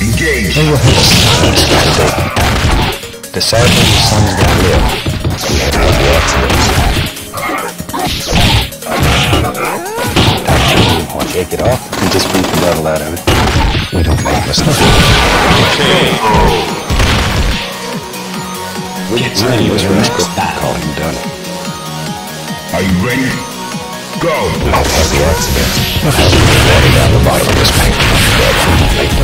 Engage. They will help us. Decipher your son's gonna live. We had a heavy accident. Want to take it off and just beat the devil out of it. We don't make mistakes. Get ready for the next battle. Call him done. Are you ready? Go. Heavy accident. We'll have to get water down the bottom of this paint.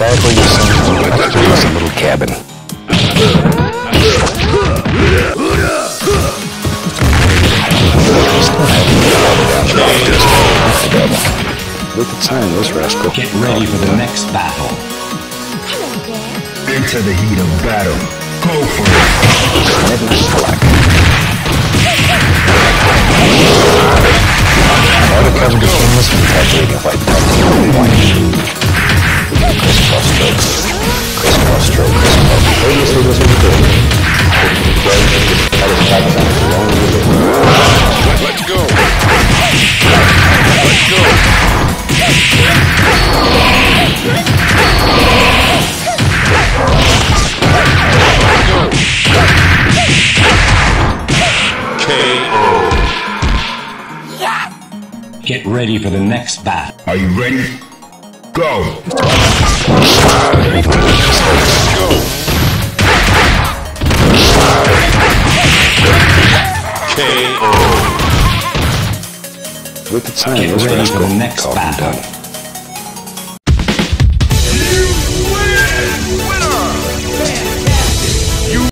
Decipher your son's movement through this little cabin. Look at time, this rascal. Get ready for the next battle. Into the heat of battle. Go for it. Midnight Black. Crisscross stroke. Crisscross stroke. Previously was in the door. Satisfaction is the only relief. Let's go. Let's go. KO. Get ready for the next bat. Are you ready? Go. Go. KO. Look at time, Get ready for the next battle.